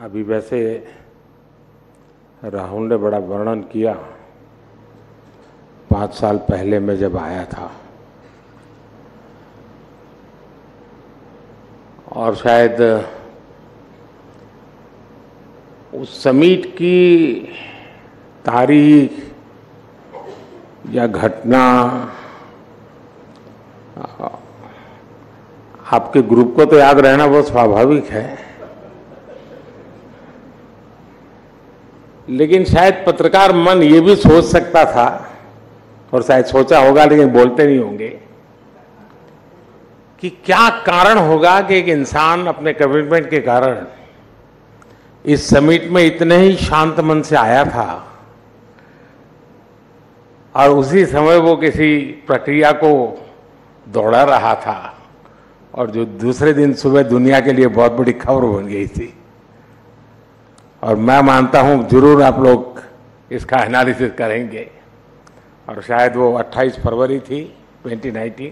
अभी वैसे राहुल ने बड़ा वर्णन किया। पाँच साल पहले मैं जब आया था। और शायद उस समीट की तारीख या घटना, आपके ग्रुप को तो याद रहना बहुत स्वाभाविक है। लेकिन शायद पत्रकार मन ये भी सोच सकता था और शायद सोचा होगा, लेकिन बोलते नहीं होंगे कि क्या कारण होगा कि एक इंसान अपने कमिटमेंट के कारण इस समिट में इतने ही शांत मन से आया था और उसी समय वो किसी प्रक्रिया को दौड़ा रहा था और जो दूसरे दिन सुबह दुनिया के लिए बहुत बड़ी खबर बन गई थी। और मैं मानता हूँ ज़रूर आप लोग इसका एनालिसिस करेंगे। और शायद वो 28 फरवरी थी 2019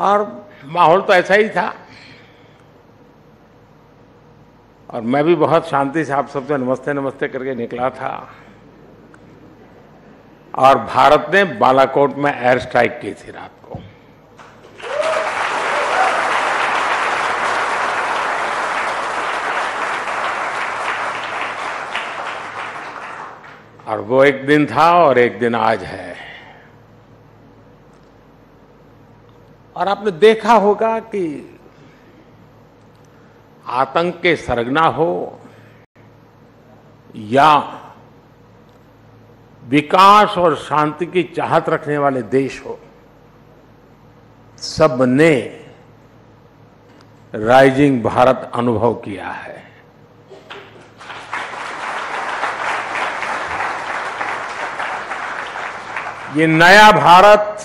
और माहौल तो ऐसा ही था। और मैं भी बहुत शांति से आप सबसे नमस्ते नमस्ते करके निकला था। और भारत ने बालाकोट में एयर स्ट्राइक की थी रात को और वो एक दिन था और एक दिन आज है। और आपने देखा होगा कि आतंक के सरगना हो या विकास और शांति की चाहत रखने वाले देश हो सबने राइजिंग भारत अनुभव किया है। ये नया भारत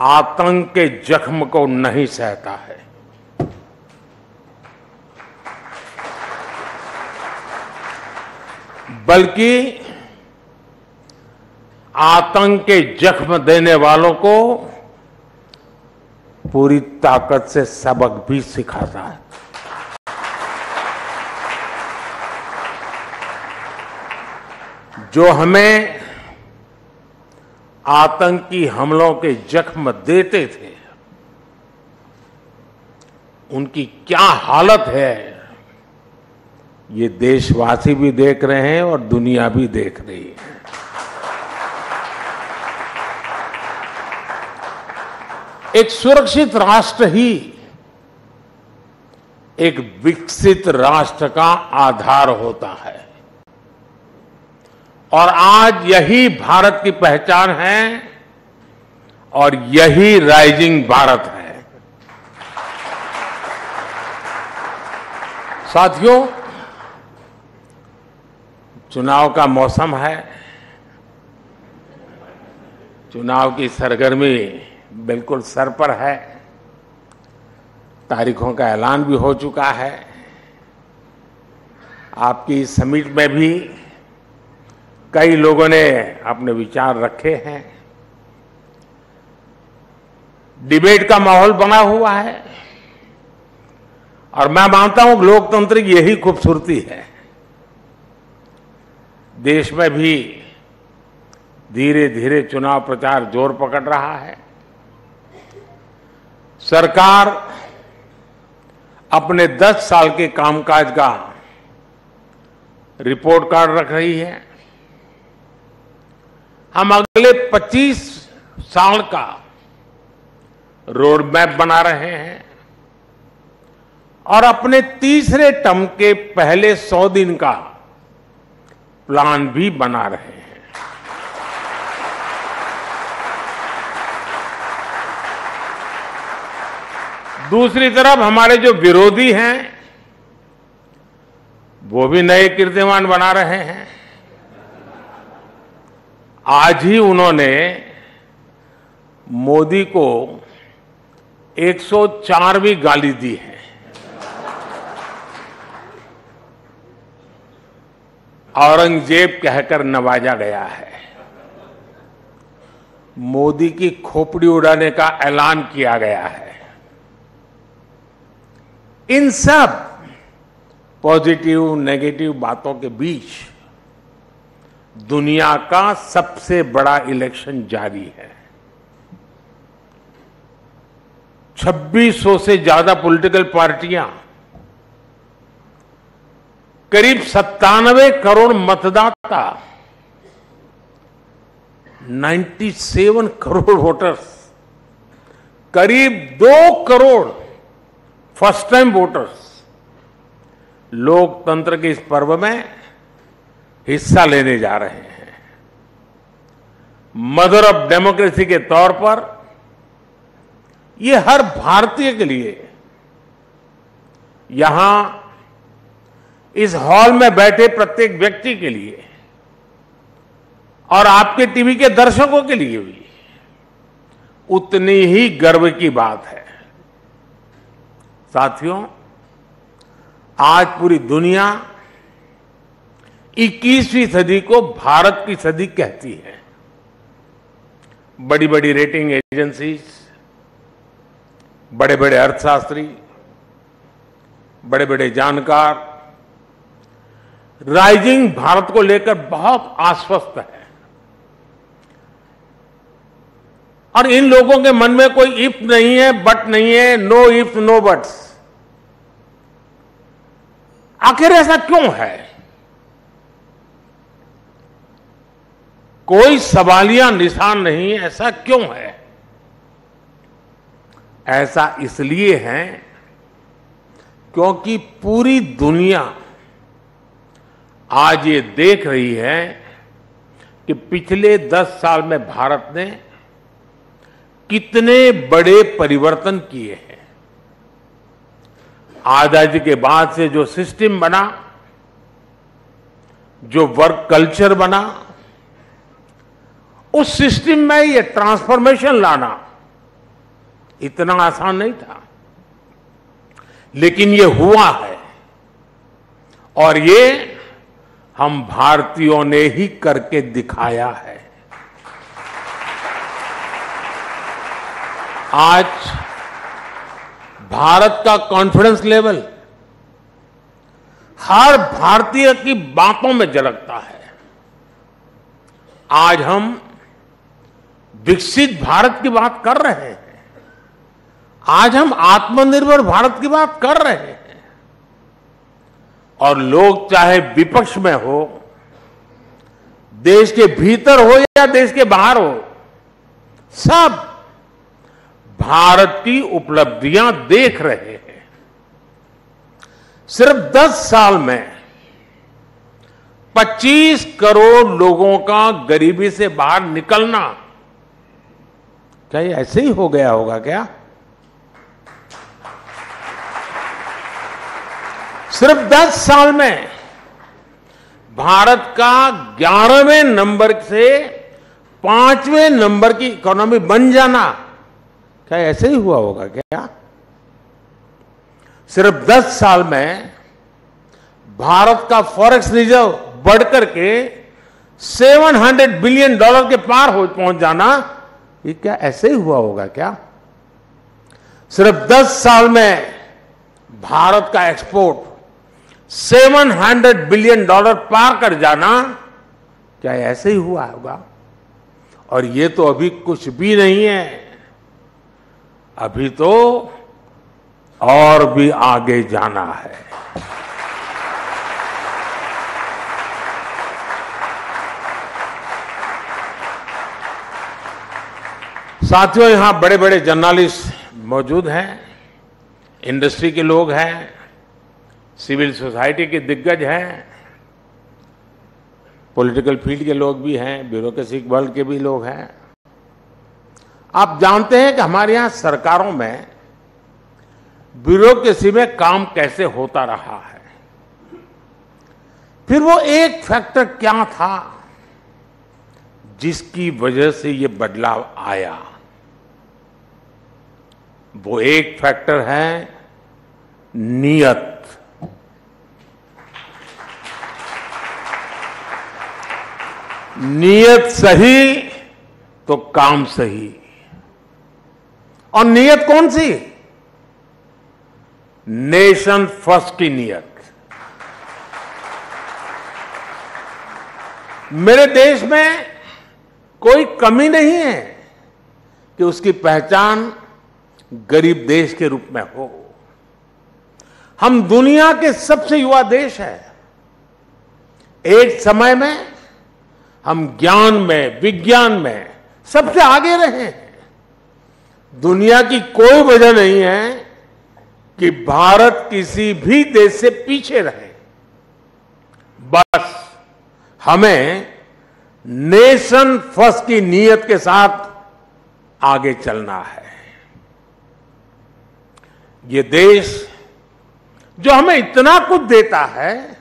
आतंक के जख्म को नहीं सहता है। बल्कि आतंक के जख्म देने वालों को पूरी ताकत से सबक भी सिखाता है। जो हमें आतंकी हमलों के जख्म देते थे। उनकी क्या हालत है? ये देशवासी भी देख रहे हैं और दुनिया भी देख रही है। एक सुरक्षित राष्ट्र ही एक विकसित राष्ट्र का आधार होता है। और आज यही भारत की पहचान है और यही राइजिंग भारत है। साथियों, चुनाव का मौसम है। चुनाव की सरगर्मी बिल्कुल सर पर है। तारीखों का ऐलान भी हो चुका है। आपकी समिट में भी कई लोगों ने अपने विचार रखे हैं। डिबेट का माहौल बना हुआ है। और मैं मानता हूँ लोकतंत्र की यही खूबसूरती है। देश में भी धीरे धीरे चुनाव प्रचार ज़ोर पकड़ रहा है। सरकार अपने 10 साल के कामकाज का रिपोर्ट कार्ड रख रही है। हम अगले 25 साल का रोड मैप बना रहे हैं और अपने तीसरे टर्म के पहले 100 दिन का प्लान भी बना रहे हैं। दूसरी तरफ़ हमारे जो विरोधी हैं, वो भी नए कीर्तिमान बना रहे हैं। आज ही उन्होंने मोदी को 104वीं गाली दी है। औरंगज़ेब कहकर नवाजा गया है। मोदी की खोपड़ी उड़ाने का ऐलान किया गया है। इन सब पॉजिटिव, नेगेटिव बातों के बीच दुनिया का सबसे बड़ा इलेक्शन जारी है। 2600 से ज़्यादा पॉलिटिकल पार्टियाँ, करीब सत्तानवे करोड़ मतदाता 97 करोड़ वोटर्स, करीब दो करोड़ फ़र्स्ट टाइम वोटर्स। लोकतंत्र के इस पर्व में हिस्सा लेने जा रहे हैं। मदर ऑफ़ डेमोक्रेसी के तौर पर ये हर भारतीय के लिए यहाँ इस हॉल में बैठे प्रत्येक व्यक्ति के लिए और आपके टीवी के दर्शकों के लिए भी उतनी ही गर्व की बात है। साथियों, आज पूरी दुनिया 21वीं सदी को भारत की सदी कहती है। बड़ी बड़ी रेटिंग एजेंसीज बड़े बड़े अर्थशास्त्री बड़े बड़े जानकार राइजिंग भारत को लेकर बहुत आश्वस्त है। और इन लोगों के मन में कोई इफ़ नहीं है बट नहीं है नो इफ़ नो बट्स आखिर ऐसा क्यों है? कोई सवालिया निशान नहीं, ऐसा क्यों है? ऐसा इसलिए है क्योंकि पूरी दुनिया आज ये देख रही है कि पिछले दस साल में भारत ने कितने बड़े परिवर्तन किए हैं। आज़ादी के बाद से जो सिस्टम बना, जो वर्क कल्चर बना उस सिस्टम में ये ट्रांसफॉर्मेशन लाना इतना आसान नहीं था। लेकिन ये हुआ है। और ये हम भारतीयों ने ही करके दिखाया है। आज भारत का कॉन्फिडेंस लेवल हर भारतीय की बातों में झलकता है। आज हम विकसित भारत की बात कर रहे हैं। आज हम आत्मनिर्भर भारत की बात कर रहे हैं। और लोग चाहे विपक्ष में हो, देश के भीतर हो या देश के बाहर हो, सब भारत की उपलब्धियाँ देख रहे हैं। सिर्फ़ 10 साल में 25 करोड़ लोगों का गरीबी से बाहर निकलना क्या ये ऐसे ही हो गया होगा क्या? सिर्फ़ 10 साल में भारत का ग्यारहवें नंबर से पाँचवें नंबर की इकोनॉमी बन जाना, क्या ऐसे ही हुआ होगा क्या? सिर्फ़ 10 साल में भारत का फॉरेक्स रिज़र्व बढ़कर के 700 बिलियन डॉलर के पार हो, पहुँच जाना ये क्या ऐसे ही हुआ होगा क्या? सिर्फ़ 10 साल में भारत का एक्सपोर्ट 700 बिलियन डॉलर पार कर जाना क्या ऐसे ही हुआ होगा? और ये तो अभी कुछ भी नहीं है। अभी तो और भी आगे जाना है। साथियों, यहाँ बड़े बड़े जर्नलिस्ट मौजूद हैं, इंडस्ट्री के लोग हैं, सिविल सोसाइटी के दिग्गज हैं, पॉलिटिकल फ़ील्ड के लोग भी हैं, ब्यूरोक्रेसी वर्ल्ड के भी लोग हैं। आप जानते हैं कि हमारे यहाँ सरकारों में ब्यूरोक्रेसी में काम कैसे होता रहा है। फिर वो एक फैक्टर क्या था, जिसकी वजह से ये बदलाव आया? वो एक फैक्टर है, नियत। नियत सही तो काम सही। और नियत कौन सी? नेशन फ़र्स्ट की नीयत। मेरे देश में कोई कमी नहीं है कि उसकी पहचान गरीब देश के रूप में हो। हम दुनिया के सबसे युवा देश है। एक समय में हम ज्ञान में, विज्ञान में सबसे आगे रहे हैं। दुनिया की कोई वजह नहीं है कि भारत किसी भी देश से पीछे रहे। बस हमें नेशन फ़र्स्ट की नीयत के साथ आगे चलना है। ये देश जो हमें इतना कुछ देता है,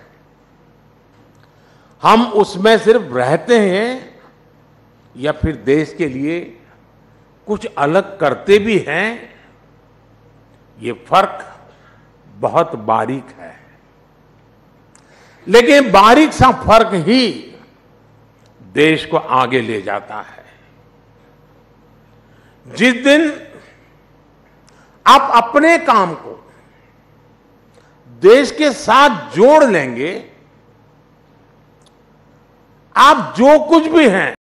हम उसमें सिर्फ़ रहते हैं या फिर देश के लिए कुछ अलग करते भी हैं, ये फ़र्क बहुत बारीक है। लेकिन बारीक सा फ़र्क ही देश को आगे ले जाता है। जिस दिन आप अपने काम को देश के साथ जोड़ लेंगे, आप जो कुछ भी हैं,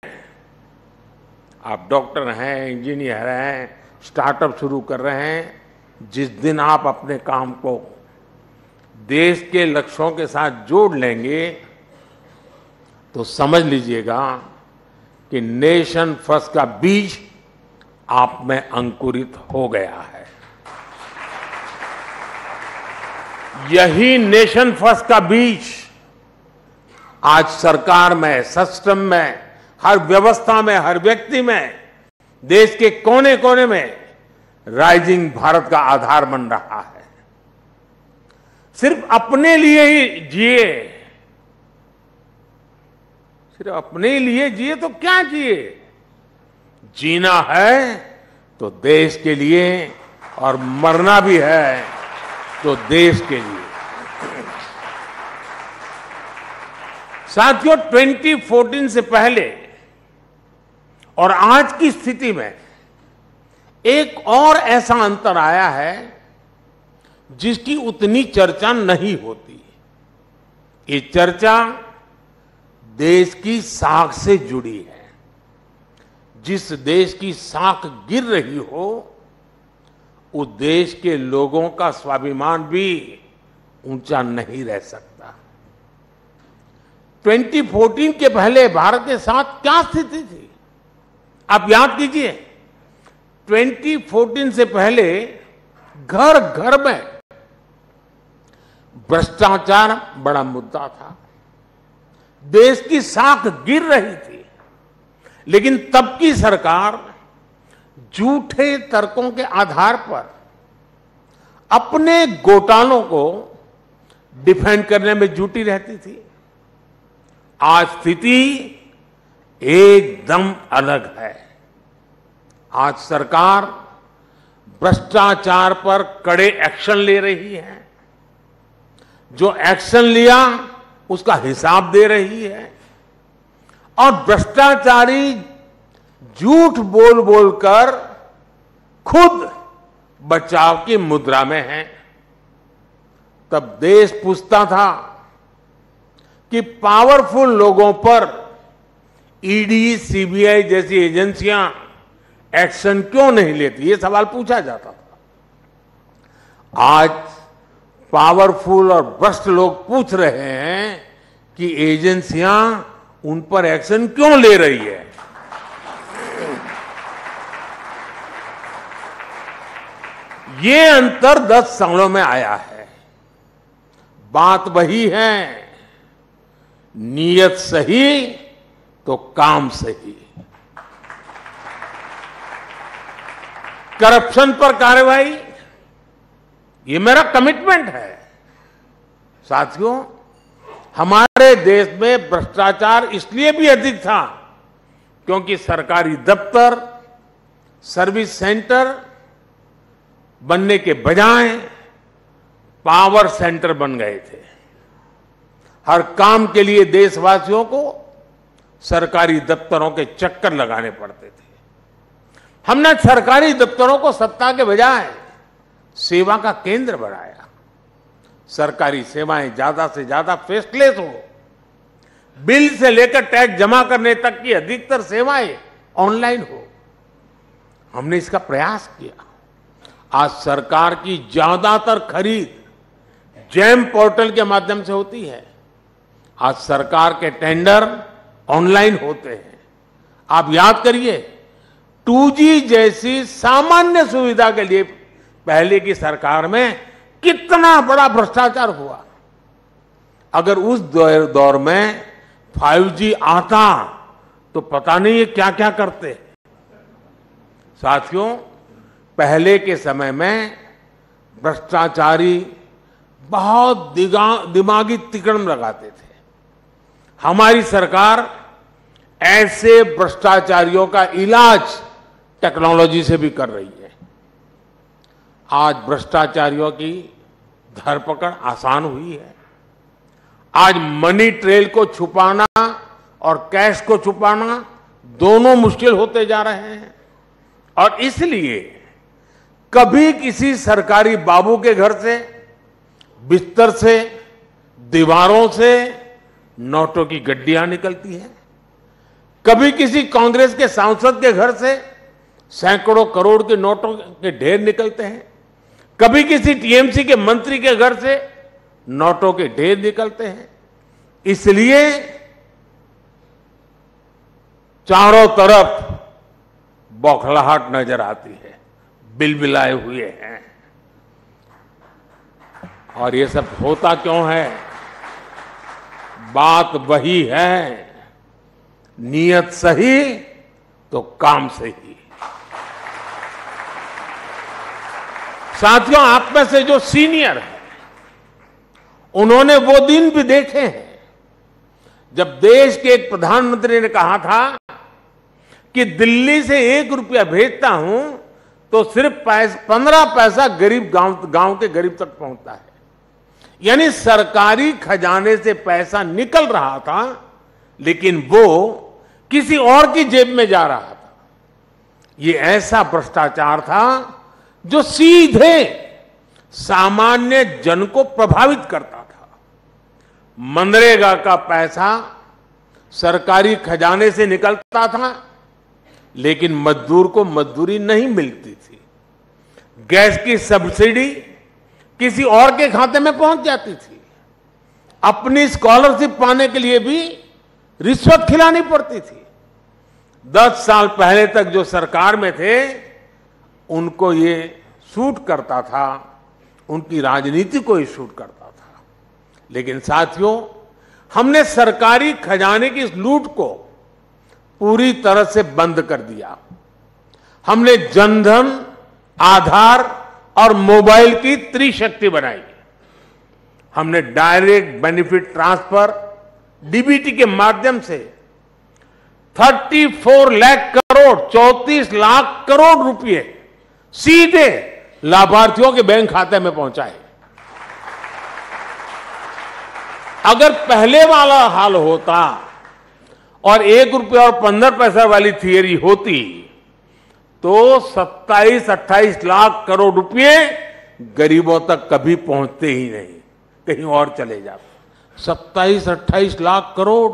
आप डॉक्टर हैं, इंजीनियर हैं, स्टार्टअप शुरू कर रहे हैं, जिस दिन आप अपने काम को देश के लक्ष्यों के साथ जोड़ लेंगे तो समझ लीजिएगा कि नेशन फ़र्स्ट का बीज आप में अंकुरित हो गया है। यही नेशन फ़र्स्ट का बीज आज सरकार में, सिस्टम में, हर व्यवस्था में, हर व्यक्ति में, देश के कोने कोने में राइजिंग भारत का आधार बन रहा है। सिर्फ़ अपने लिए ही जिए। सिर्फ़ अपने लिए जिए तो क्या जिए? जीना है तो देश के लिए और मरना भी है। तो देश के लिए। साथियों 2014 से पहले और आज की स्थिति में एक और ऐसा अंतर आया है जिसकी उतनी चर्चा नहीं होती। ये चर्चा देश की साख से जुड़ी है। जिस देश की साख गिर रही हो उस देश के लोगों का स्वाभिमान भी ऊँचा नहीं रह सकता। 2014 के पहले भारत के साथ क्या स्थिति थी? आप याद कीजिए 2014 से पहले घर घर में भ्रष्टाचार बड़ा मुद्दा था। देश की साख गिर रही थी, लेकिन तब की सरकार झूठे तर्कों के आधार पर अपने घोटालों को डिफेंड करने में जुटी रहती थी। आज स्थिति एकदम अलग है। आज सरकार भ्रष्टाचार पर कड़े एक्शन ले रही है। जो एक्शन लिया, उसका हिसाब दे रही है। और भ्रष्टाचारी झूठ बोल बोलकर खुद बचाव की मुद्रा में है। तब देश पूछता था कि पावरफुल लोगों पर ईडी, सीबीआई जैसी एजेंसियाँ एक्शन क्यों नहीं लेती? ये सवाल पूछा जाता था। आज पावरफुल और भ्रष्ट लोग पूछ रहे हैं कि एजेंसियाँ उन पर एक्शन क्यों ले रही है? ये अंतर दस सालों में आया है। बात वही है, नीयत सही तो काम सही। करप्शन पर कार्रवाई, ये मेरा कमिटमेंट है। साथियों, हमारे देश में भ्रष्टाचार इसलिए भी अधिक था क्योंकि सरकारी दफ्तर, सर्विस सेंटर बनने के बजाय पावर सेंटर बन गए थे। हर काम के लिए देशवासियों को सरकारी दफ्तरों के चक्कर लगाने पड़ते थे। हमने सरकारी दफ्तरों को सत्ता के बजाय सेवा का केंद्र बनाया। सरकारी सेवाएँ ज़्यादा से ज़्यादा फेसलेस हो। बिल से लेकर टैक्स जमा करने तक की अधिकतर सेवाएँ ऑनलाइन हो। हमने इसका प्रयास किया। आज सरकार की ज़्यादातर खरीद जैम पोर्टल के माध्यम से होती है। आज सरकार के टेंडर ऑनलाइन होते हैं। आप याद करिए 2G जैसी सामान्य सुविधा के लिए पहले की सरकार में कितना बड़ा भ्रष्टाचार हुआ। अगर उस दौर में 5G आता तो पता नहीं ये क्या क्या करते। साथियों पहले के समय में भ्रष्टाचारी बहुत दिमागी तिकड़म लगाते थे। हमारी सरकार ऐसे भ्रष्टाचारियों का इलाज टेक्नोलॉजी से भी कर रही है। आज भ्रष्टाचारियों की धरपकड़ आसान हुई है। आज मनी ट्रेल को छुपाना और कैश को छुपाना दोनों मुश्किल होते जा रहे हैं। और इसलिए कभी किसी सरकारी बाबू के घर से, बिस्तर से, दीवारों से नोटों की गड्डियाँ निकलती हैं। कभी किसी कांग्रेस के सांसद के घर से सैकड़ों करोड़ के नोटों के ढेर निकलते हैं। कभी किसी टीएमसी के मंत्री के घर से नोटों के ढेर निकलते हैं। इसलिए चारों तरफ़ बौखलाहट नज़र आती है। बिलबिलाए हुए हैं। और ये सब होता क्यों है? बात वही है। नियत सही तो काम सही। साथियों, आप में से जो सीनियर है, उन्होंने वो दिन भी देखे हैं, जब देश के एक प्रधानमंत्री ने कहा था कि दिल्ली से एक रुपया भेजता हूँ तो सिर्फ़ पंद्रह पैसा गरीब गाँव गाँव के गरीब तक पहुँचता है। यानी सरकारी खजाने से पैसा निकल रहा था, लेकिन वो किसी और की जेब में जा रहा था। ये ऐसा भ्रष्टाचार था जो सीधे सामान्य जन को प्रभावित करता था। मनरेगा का पैसा सरकारी खजाने से निकलता था लेकिन मजदूर को मजदूरी नहीं मिलती थी। गैस की सब्सिडी किसी और के खाते में पहुँच जाती थी। अपनी स्कॉलरशिप पाने के लिए भी रिश्वत खिलानी पड़ती थी। दस साल पहले तक जो सरकार में थे, उनको ये सूट करता था, उनकी राजनीति को ही सूट करता था। लेकिन साथियों, हमने सरकारी खजाने की इस लूट को पूरी तरह से बंद कर दिया। हमने जनधन, आधार और मोबाइल की त्रिशक्ति बनाई। हमने डायरेक्ट बेनिफिट ट्रांसफ़र डीबीटी के माध्यम से 34 लाख करोड़ 34 लाख करोड़ रुपए सीधे लाभार्थियों के बैंक खाते में पहुँचाए। अगर पहले वाला हाल होता और एक रुपया और पंद्रह पैसा वाली थियरी होती तो 27-28 लाख करोड़ रुपए गरीबों तक कभी पहुँचते ही नहीं, कहीं और चले जाते। सत्ताईस, अट्ठाईस लाख करोड़।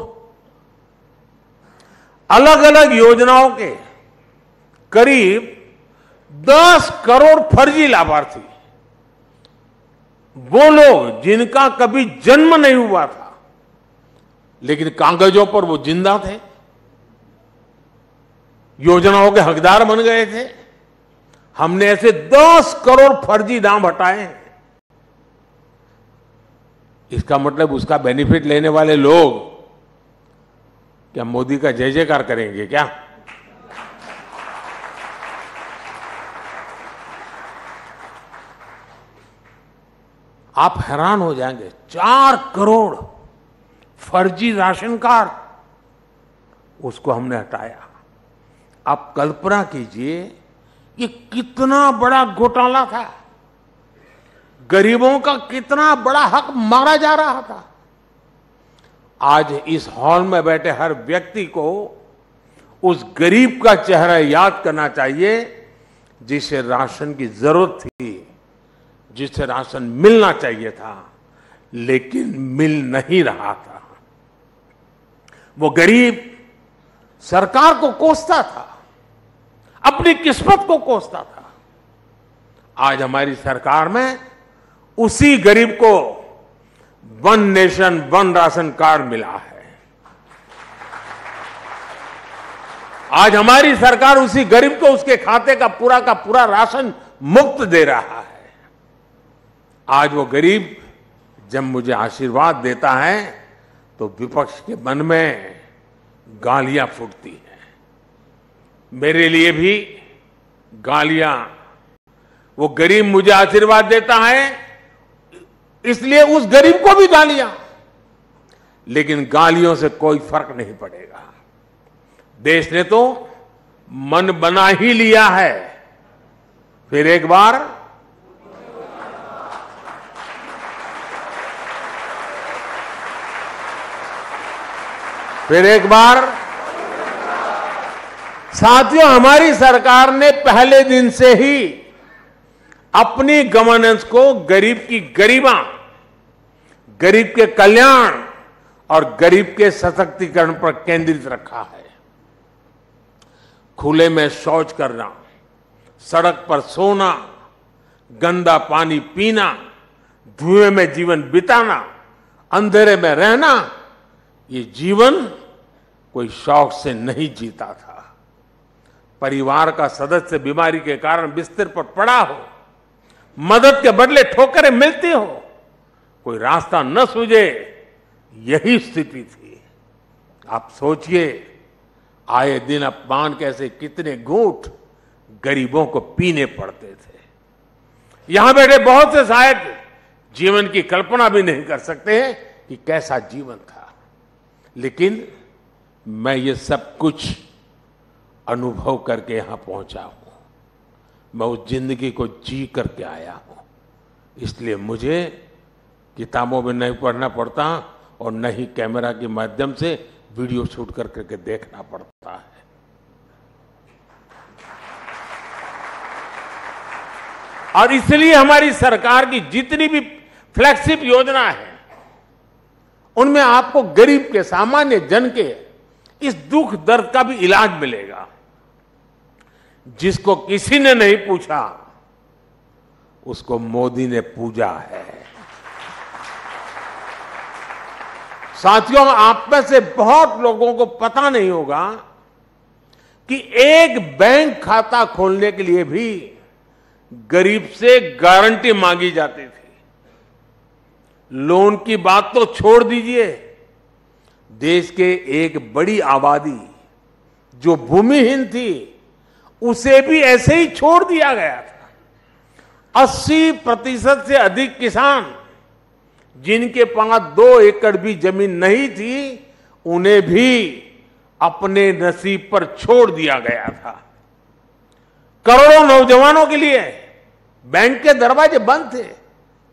अलग अलग योजनाओं के करीब 10 करोड़ फर्जी लाभार्थी। वो लोग जिनका कभी जन्म नहीं हुआ था लेकिन कागजों पर वो ज़िंदा थे। योजनाओं के हकदार बन गए थे। हमने ऐसे 10 करोड़ फर्जी नाम हटाए हैं। इसका मतलब उसका बेनिफिट लेने वाले लोग, क्या मोदी का जय जयकार करेंगे क्या? आप हैरान हो जाएँगे। चार करोड़ फर्जी राशन कार्ड उसको हमने हटाया। आप कल्पना कीजिए, ये कितना बड़ा घोटाला था। गरीबों का कितना बड़ा हक मारा जा रहा था। आज इस हॉल में बैठे हर व्यक्ति को उस गरीब का चेहरा याद करना चाहिए, जिसे राशन की ज़रूरत थी, जिसे राशन मिलना चाहिए था, लेकिन मिल नहीं रहा था। वो गरीब सरकार को कोसता था, अपनी किस्मत को कोसता था। आज हमारी सरकार में उसी गरीब को one nation, one ration card मिला है। आज हमारी सरकार उसी गरीब को उसके खाते का पूरा का पूरा राशन मुक्त दे रहा है। आज वो गरीब जब मुझे आशीर्वाद देता है तो विपक्ष के मन में गालियाँ फूटती हैं। मेरे लिए भी गालियाँ। वो गरीब मुझे आशीर्वाद देता है, इसलिए उस गरीब को भी गालियाँ। लेकिन गालियों से कोई फ़र्क नहीं पड़ेगा। देश ने तो मन बना ही लिया है। फिर एक बार फिर एक बार, साथियों, हमारी सरकार ने पहले दिन से ही अपनी गवर्नेंस को गरीब की गरीबा गरीब के कल्याण और गरीब के सशक्तिकरण पर केंद्रित रखा है। खुले में शौच करना, सड़क पर सोना, गंदा पानी पीना, धुएँ में जीवन बिताना, अंधेरे में रहना ये जीवन कोई शौक से नहीं जीता था। परिवार का सदस्य बीमारी के कारण बिस्तर पर पड़ा हो, मदद के बदले ठोकरें मिलती हो, कोई रास्ता न सूझे, यही स्थिति थी। आप सोचिए, आए दिन अपमान कैसे कितने घूट गरीबों को पीने पड़ते थे। यहाँ बैठे बहुत से शायद जीवन की कल्पना भी नहीं कर सकते हैं कि कैसा जीवन था। लेकिन मैं ये सब कुछ अनुभव करके यहाँ पहुँचा हूँ। मैं उस ज़िंदगी को जी करके आया हूँ। इसलिए मुझे किताबों में नहीं पढ़ना पड़ता और न ही कैमरा के माध्यम से वीडियो शूट कर करके देखना पड़ता है। और इसलिए हमारी सरकार की जितनी भी फ्लैगशिप योजना है उनमें आपको गरीब के, सामान्य जन के इस दुख दर्द का भी इलाज मिलेगा। जिसको किसी ने नहीं पूछा, उसको मोदी ने पूजा है। साथियों, आप में से बहुत लोगों को पता नहीं होगा कि एक बैंक खाता खोलने के लिए भी गरीब से गारंटी मांगी जाती थी। लोन की बात तो छोड़ दीजिए। देश के एक बड़ी आबादी जो भूमिहीन थी, उसे भी ऐसे ही छोड़ दिया गया था। 80 प्रतिशत से अधिक किसान, जिनके पास दो एकड़ भी ज़मीन नहीं थी, उन्हें भी अपने नसीब पर छोड़ दिया गया था। करोड़ों नौजवानों के लिए बैंक के दरवाजे बंद थे,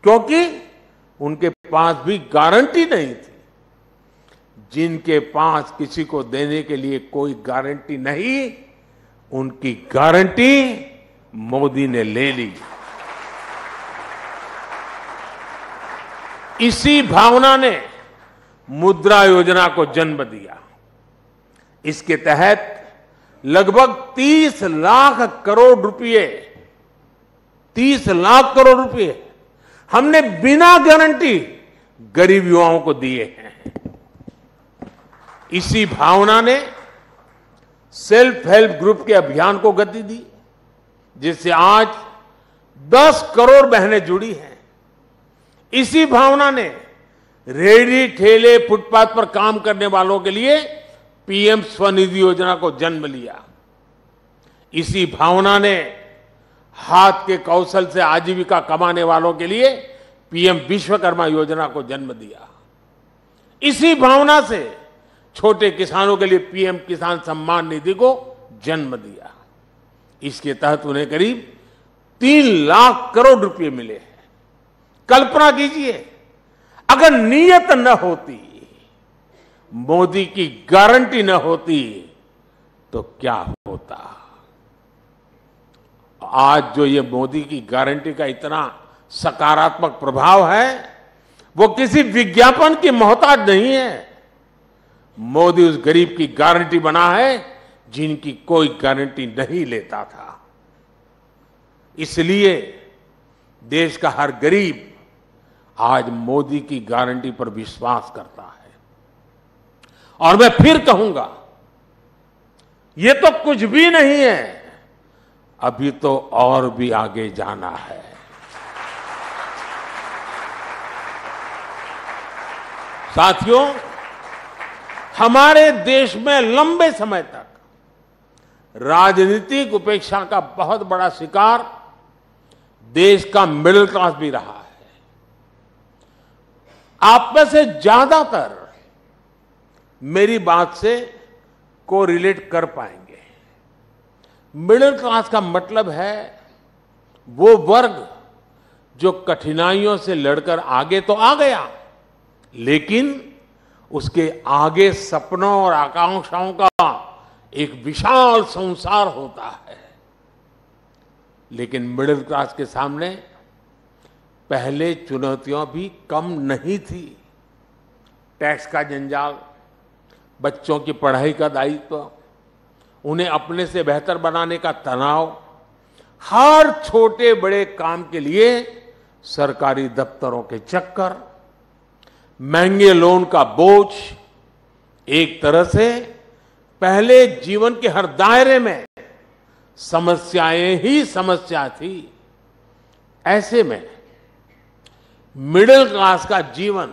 क्योंकि उनके पास भी गारंटी नहीं थी। जिनके पास किसी को देने के लिए कोई गारंटी नहीं, उनकी गारंटी मोदी ने ले ली। इसी भावना ने मुद्रा योजना को जन्म दिया। इसके तहत लगभग 30 लाख करोड़ रुपए 30 लाख करोड़ रुपए हमने बिना गारंटी गरीब युवाओं को दिए हैं। इसी भावना ने सेल्फ हेल्प ग्रुप के अभियान को गति दी, जिससे आज 10 करोड़ बहनें जुड़ी हैं। इसी भावना ने रेडी ठेले, फुटपाथ पर काम करने वालों के लिए पीएम स्वनिधि योजना को जन्म लिया। इसी भावना ने हाथ के कौशल से आजीविका कमाने वालों के लिए पीएम विश्वकर्मा योजना को जन्म दिया। इसी भावना से छोटे किसानों के लिए पीएम किसान सम्मान निधि को जन्म दिया। इसके तहत उन्हें करीब तीन लाख करोड़ रुपए मिले हैं। कल्पना कीजिए, अगर नीयत न होती, मोदी की गारंटी न होती तो क्या होता? आज जो ये मोदी की गारंटी का इतना सकारात्मक प्रभाव है, वो किसी विज्ञापन की मोहताज नहीं है। मोदी उस गरीब की गारंटी बना है, जिनकी कोई गारंटी नहीं लेता था। इसलिए देश का हर गरीब आज मोदी की गारंटी पर विश्वास करता है। और मैं फिर कहूँगा, ये तो कुछ भी नहीं है। अभी तो और भी आगे जाना है। साथियों, हमारे देश में लंबे समय तक राजनीतिक उपेक्षा का बहुत बड़ा शिकार देश का मिडिल क्लास भी रहा है। आप में से ज़्यादातर मेरी बात से को रिलेट कर पाएँगे। मिडिल क्लास का मतलब है वो वर्ग जो कठिनाइयों से लड़कर आगे तो आ गया, लेकिन उसके आगे सपनों और आकांक्षाओं का एक विशाल संसार होता है। लेकिन मिडिल क्लास के सामने पहले चुनौतियाँ भी कम नहीं थी। टैक्स का जंजाल, बच्चों की पढ़ाई का दायित्व उन्हें अपने से बेहतर बनाने का तनाव, हर छोटे बड़े काम के लिए सरकारी दफ्तरों के चक्कर, महँगे लोन का बोझ, एक तरह से पहले जीवन के हर दायरे में समस्याएँ ही समस्या थी। ऐसे में मिडिल क्लास का जीवन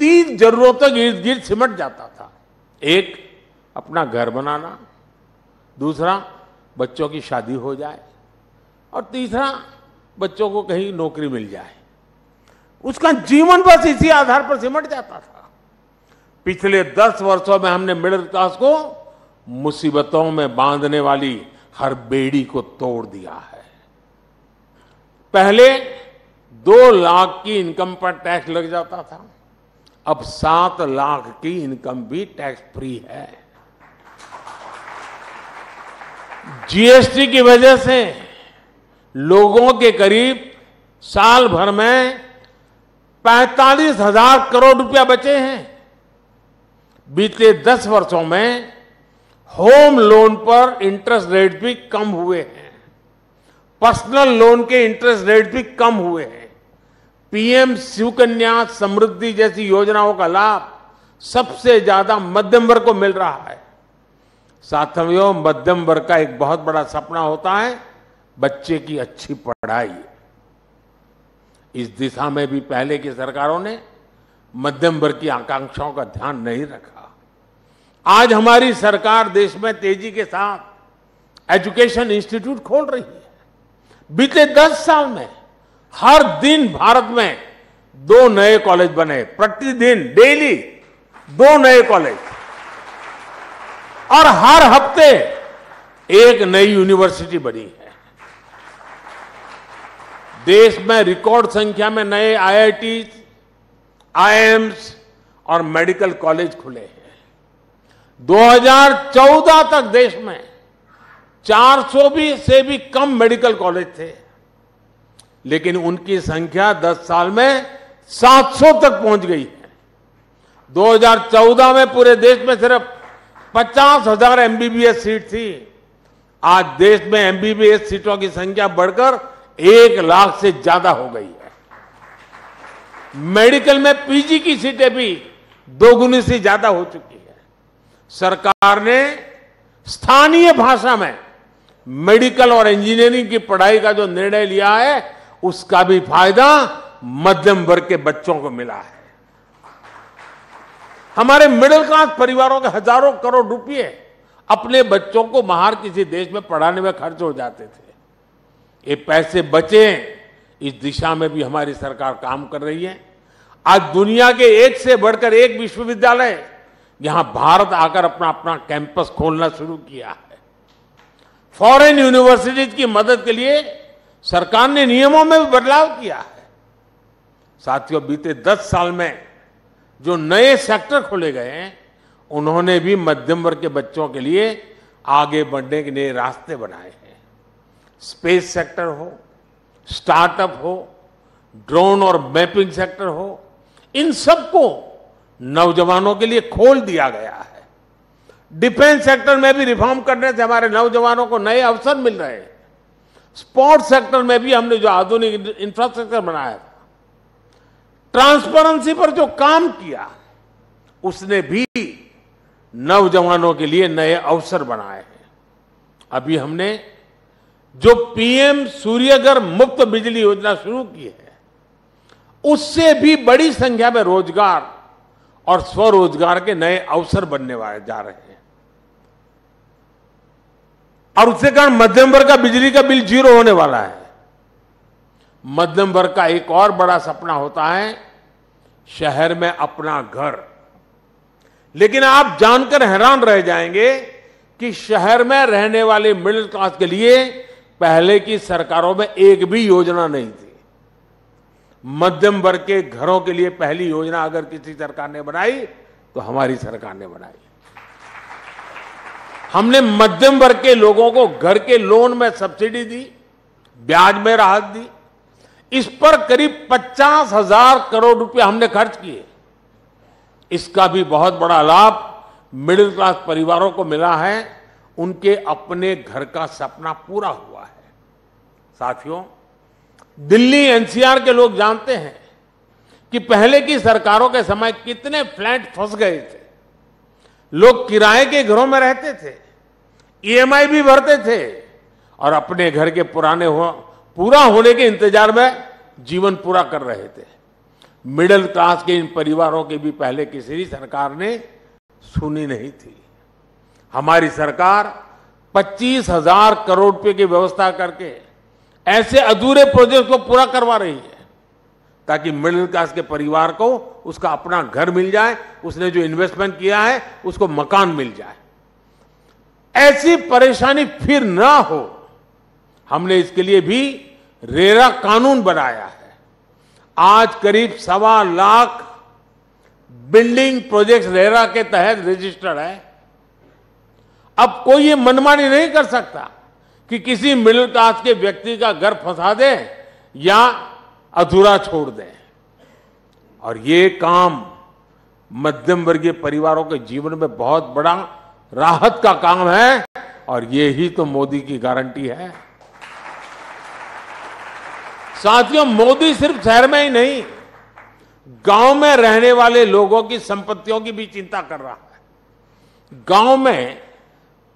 तीन जरूरतों के इर्द गिर्द सिमट जाता था। एक अपना घर बनाना, दूसरा बच्चों की शादी हो जाए, और तीसरा बच्चों को कहीं नौकरी मिल जाए। उसका जीवन बस इसी आधार पर सिमट जाता था। पिछले दस वर्षों में हमने मिडिल क्लास को मुसीबतों में बांधने वाली हर बेड़ी को तोड़ दिया है। पहले दो लाख की इनकम पर टैक्स लग जाता था, अब सात लाख की इनकम भी टैक्स फ्री है। जीएसटी की वजह से लोगों के करीब साल भर में पैंतालीस हज़ार करोड़ रुपया बचे हैं। बीते दस वर्षों में होम लोन पर इंटरेस्ट रेट भी कम हुए हैं। पर्सनल लोन के इंटरेस्ट रेट भी कम हुए हैं। पीएम शिवकन्या समृद्धि जैसी योजनाओं का लाभ सबसे ज़्यादा मध्यम वर्ग को मिल रहा है। साथियों मध्यम वर्ग का एक बहुत बड़ा सपना होता है, बच्चे की अच्छी पढ़ाई। इस दिशा में भी पहले की सरकारों ने मध्यम वर्ग की आकांक्षाओं का ध्यान नहीं रखा। आज हमारी सरकार देश में तेज़ी के साथ एजुकेशन इंस्टीट्यूट खोल रही है। बीते दस साल में हर दिन भारत में दो नए कॉलेज बने, प्रतिदिन, डेली दो नए कॉलेज। और हर हफ़्ते एक नई यूनिवर्सिटी बनी है। देश में रिकॉर्ड संख्या में नए आईआईटी, आईएम्स और मेडिकल कॉलेज खुले हैं। 2014 तक देश में 400 भी से भी कम मेडिकल कॉलेज थे लेकिन उनकी संख्या 10 साल में 700 तक पहुँच गई है। 2014 में पूरे देश में सिर्फ़ पचास हज़ार एमबीबीएस सीट थी। आज देश में एमबीबीएस सीटों की संख्या बढ़कर एक लाख से ज़्यादा हो गई है। मेडिकल में पीजी की सीटें भी दोगुनी से ज़्यादा हो चुकी है। सरकार ने स्थानीय भाषा में मेडिकल और इंजीनियरिंग की पढ़ाई का जो निर्णय लिया है, उसका भी फ़ायदा मध्यम वर्ग के बच्चों को मिला है। हमारे मिडिल क्लास परिवारों के हज़ारों करोड़ रुपए अपने बच्चों को बाहर किसी देश में पढ़ाने में खर्च हो जाते थे। ये पैसे बचे, इस दिशा में भी हमारी सरकार काम कर रही है। आज दुनिया के एक से बढ़कर एक विश्वविद्यालय, यहाँ भारत आकर अपना अपना कैंपस खोलना शुरू किया है। फॉरेन यूनिवर्सिटीज की मदद के लिए सरकार ने नियमों में भी बदलाव किया है। साथियों, बीते दस साल में जो नए सेक्टर खोले गए हैं, उन्होंने भी मध्यम वर्ग के बच्चों के लिए आगे बढ़ने के नए रास्ते बनाए हैं। स्पेस सेक्टर हो, स्टार्टअप हो, ड्रोन और मैपिंग सेक्टर हो, इन सबको नौजवानों के लिए खोल दिया गया है। डिफेंस सेक्टर में भी रिफॉर्म करने से हमारे नौजवानों को नए अवसर मिल रहे हैं। स्पोर्ट्स सेक्टर में भी हमने जो आधुनिक इंफ्रास्ट्रक्चर बनाया था ट्रांसपेरेंसी पर जो काम किया, उसने भी नौजवानों के लिए नए अवसर बनाए हैं। अभी हमने जो पीएम सूर्यघर मुफ़्त बिजली योजना शुरू की है, उससे भी बड़ी संख्या में रोज़गार और स्वरोजगार के नए अवसर बनने वाले जा रहे हैं। और उसके कारण मध्यम वर्ग का बिजली का बिल ज़ीरो होने वाला है। मध्यम वर्ग का एक और बड़ा सपना होता है, शहर में अपना घर। लेकिन आप जानकर हैरान रह जाएँगे कि शहर में रहने वाले मिडिल क्लास के लिए पहले की सरकारों में एक भी योजना नहीं थी। मध्यम वर्ग के घरों के लिए पहली योजना अगर किसी सरकार ने बनाई तो हमारी सरकार ने बनाई। हमने मध्यम वर्ग के लोगों को घर के लोन में सब्सिडी दी, ब्याज में राहत दी इस पर करीब पचास हज़ार करोड़ रुपए हमने खर्च किए। इसका भी बहुत बड़ा लाभ मिडिल क्लास परिवारों को मिला है। उनके अपने घर का सपना पूरा हुआ है। साथियों, दिल्ली एनसीआर के लोग जानते हैं कि पहले की सरकारों के समय कितने फ्लैट फंस गए थे। लोग किराए के घरों में रहते थे, ईएमआई भी भरते थे और अपने घर के पुराने पूरा होने के इंतज़ार में जीवन पूरा कर रहे थे। मिडिल क्लास के इन परिवारों की भी पहले किसी भी सरकार ने सुनी नहीं थी। हमारी सरकार पच्चीस हज़ार करोड़ रुपए की व्यवस्था करके ऐसे अधूरे प्रोजेक्ट को पूरा करवा रही है, ताकि मिडिल क्लास के परिवार को उसका अपना घर मिल जाए, उसने जो इन्वेस्टमेंट किया है, उसको मकान मिल जाए। ऐसी परेशानी फिर ना हो। हमने इसके लिए भी रेरा कानून बनाया है। आज करीब सवा लाख बिल्डिंग प्रोजेक्ट रेरा के तहत रजिस्टर्ड है। अब कोई ये मनमानी नहीं कर सकता कि किसी मिडिल क्लास के व्यक्ति का घर फंसा दे या अधूरा छोड़ दे। और ये काम मध्यम वर्गीय परिवारों के जीवन में बहुत बड़ा राहत का काम है, और ये ही तो मोदी की गारंटी है। साथियों, मोदी सिर्फ़ शहर में ही नहीं, गाँव में रहने वाले लोगों की संपत्तियों की भी चिंता कर रहा है। गाँव में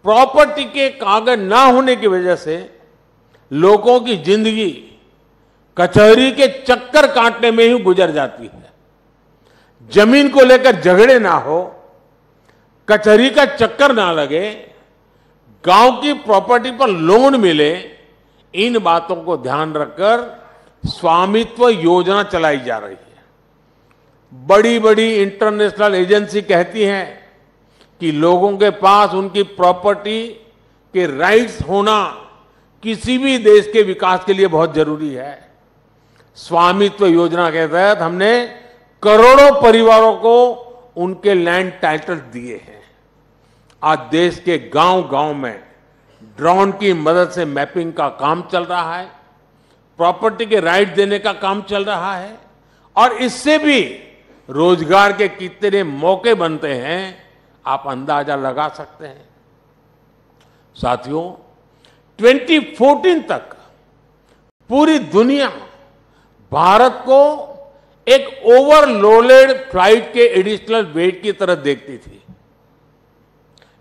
प्रॉपर्टी के कागज़ ना होने की वजह से लोगों की ज़िंदगी कचहरी के चक्कर काटने में ही गुजर जाती है। ज़मीन को लेकर झगड़े ना हो, कचहरी का चक्कर ना लगे, गाँव की प्रॉपर्टी पर लोन मिले, इन बातों को ध्यान रखकर स्वामित्व योजना चलाई जा रही है। बड़ी बड़ी इंटरनेशनल एजेंसी कहती हैं कि लोगों के पास उनकी प्रॉपर्टी के राइट्स होना किसी भी देश के विकास के लिए बहुत ज़रूरी है। स्वामित्व योजना के तहत हमने करोड़ों परिवारों को उनके लैंड टाइटल दिए हैं। आज देश के गांव-गांव में ड्रोन की मदद से मैपिंग का काम चल रहा है। प्रॉपर्टी के राइट देने का काम चल रहा है। और इससे भी रोज़गार के कितने मौके बनते हैं, आप अंदाज़ा लगा सकते हैं। साथियों 2014 तक पूरी दुनिया भारत को एक ओवरलोडेड फ़्लाइट के एडिशनल वेट की तरह देखती थी।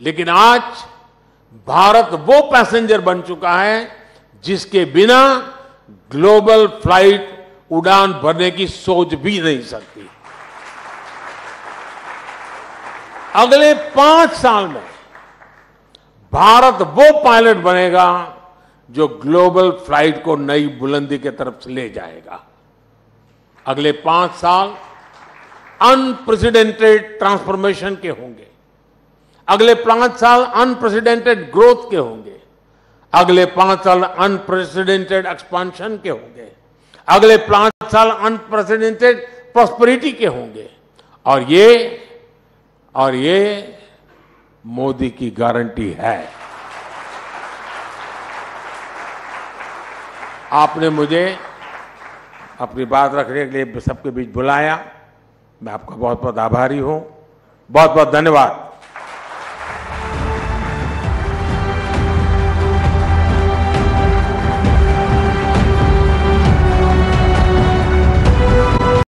लेकिन आज भारत वो पैसेंजर बन चुका है जिसके बिना ग्लोबल फ़्लाइट उड़ान भरने की सोच भी नहीं सकती। अगले पाँच साल में भारत वो पायलट बनेगा जो ग्लोबल फ़्लाइट को नई बुलंदी की तरफ़ से ले जाएगा। अगले पाँच साल अनप्रेसिडेंटेड ट्रांसफॉर्मेशन के होंगे। अगले पाँच साल अनप्रेसिडेंटेड ग्रोथ के होंगे। अगले पाँच साल अनप्रेसिडेंटेड एक्सपांशन के होंगे। अगले पाँच साल अनप्रेसिडेंटेड प्रॉस्पेरिटी के होंगे। और ये और ये मोदी की गारंटी है। आपने मुझे अपनी बात रखने के लिए सबके बीच बुलाया। मैं आपका बहुत बहुत आभारी हूँ। बहुत बहुत धन्यवाद।